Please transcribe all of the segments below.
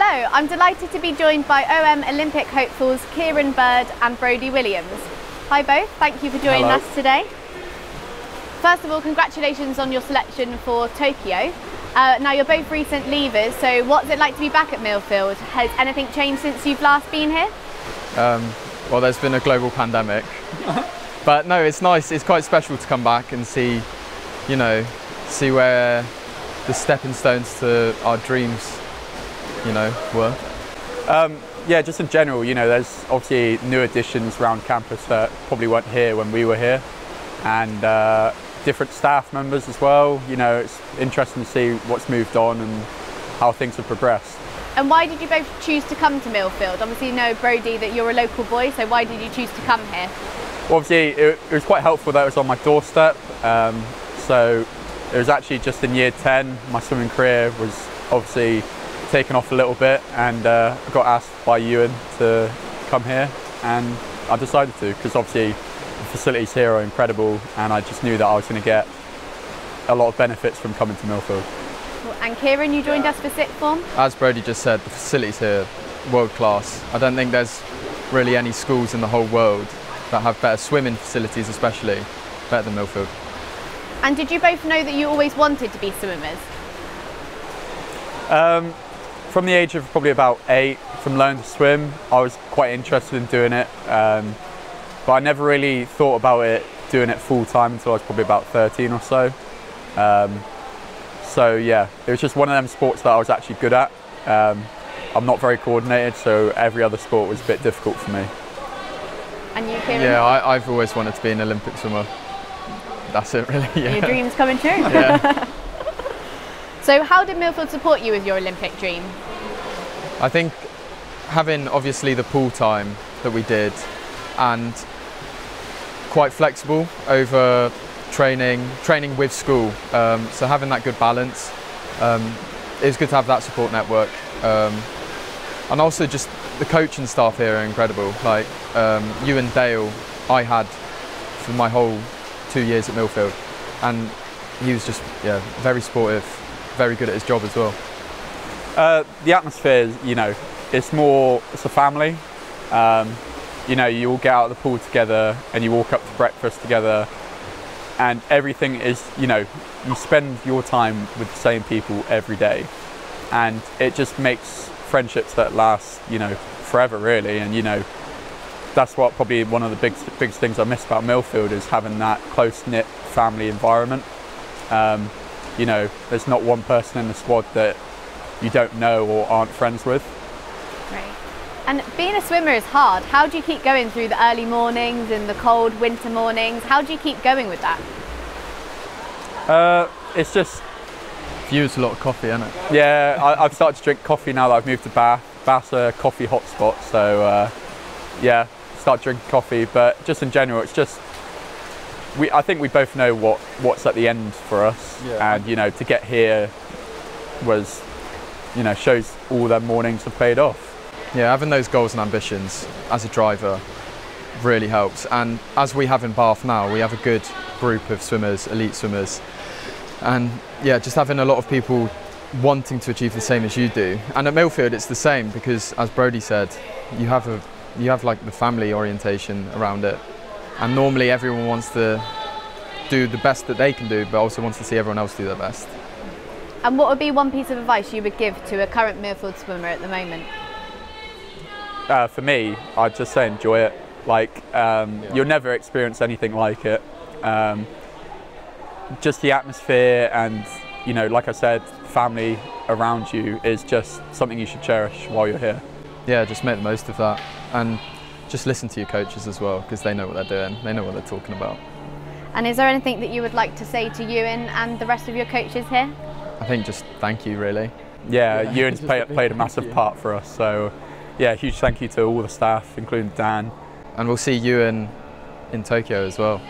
Hello, I'm delighted to be joined by OM Olympic hopefuls Kieran Bird and Brodie Williams. Hi both, thank you for joining Hello. us today. First of all, congratulations on your selection for Tokyo. Uh, now you're both recent leavers, so what's it like to be back at Millfield? Has anything changed since you've last been here? Um, well, there's been a global pandemic, but no, it's nice. It's quite special to come back and see, you know, see where the stepping stones to our dreams, you know, were. Um, yeah, just in general, you know, there's obviously new additions around campus that probably weren't here when we were here, and uh, different staff members as well. You know, it's interesting to see what's moved on and how things have progressed. And why did you both choose to come to Millfield? Obviously, you know, Brodie, that you're a local boy, so why did you choose to come here? Obviously, it, it was quite helpful that it was on my doorstep. Um, so it was actually just in year 10, my swimming career was obviously taken off a little bit, and uh, got asked by Ewan to come here, and I decided to because obviously the facilities here are incredible, and I just knew that I was going to get a lot of benefits from coming to Millfield. And Kieran, you joined us for sixth form. As Brodie just said, the facilities here, world class. I don't think there's really any schools in the whole world that have better swimming facilities, especially better than Millfield. And did you both know that you always wanted to be swimmers? Um, from the age of probably about eight, from learning to swim, I was quite interested in doing it. Um, but I never really thought about it doing it full time until I was probably about 13 or so. Um, so yeah, it was just one of them sports that I was actually good at. Um, I'm not very coordinated, so every other sport was a bit difficult for me. And you, Kieran? Yeah, I, I've always wanted to be an Olympic swimmer. That's it, really. Yeah. your dreams coming true? yeah. So, how did Millfield support you with your Olympic dream? I think having obviously the pool time that we did and quite flexible over training, training with school. Um, so having that good balance, um, it's good to have that support network. Um, and also just the coaching staff here are incredible. Like um, Ewan Dale, I had for my whole two years at Millfield, and he was just yeah very supportive, very good at his job as well. Uh, the atmosphere, you know, it's more, it's a family. Um, you know, you all get out of the pool together and you walk up to breakfast together, and everything is, you know, you spend your time with the same people every day, and it just makes friendships that last, you know, forever really. And you know, that's what probably one of the big, biggest things I miss about Millfield is having that close knit family environment. Um, you know, there's not one person in the squad that you don't know or aren't friends with. Right. And being a swimmer is hard. How do you keep going through the early mornings and the cold winter mornings? How do you keep going with that? Uh, it's just, For you, it's a lot of coffee, isn't it? yeah, I, I've started to drink coffee now that I've moved to Bath. Bath's a coffee hotspot, so uh, yeah, start drinking coffee. But just in general, it's just, we, I think we both know what, what's at the end for us. Yeah. And, you know, to get here was, you know, shows all their mornings have paid off. Yeah, having those goals and ambitions as a driver really helps. And as we have in Bath now, we have a good group of swimmers, elite swimmers. And yeah, just having a lot of people wanting to achieve the same as you do. And at Millfield, it's the same because, as Brodie said, you have a you have like the family orientation around it. And normally, everyone wants to do the best that they can do, but also wants to see everyone else do their best. And what would be one piece of advice you would give to a current Millfield swimmer at the moment? uh, for me, I'd just say enjoy it. Like um, Yeah. you'll never experience anything like it. Um, just the atmosphere and you know, like I said, family around you is just something you should cherish while you're here. yeah, just make the most of that and just listen to your coaches as well because they know what they're doing, they know what they're talking about. And is there anything that you would like to say to Ewan and the rest of your coaches here? I think just thank you, really. Yeah, Yeah, Ewan's play, a played a massive you. part for us. So, yeah, huge thank you to all the staff, including Dan. And we'll see you in, in Tokyo as well.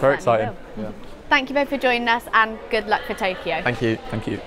Very exciting. Yeah. Thank you both for joining us and good luck for Tokyo. Thank you. Thank you.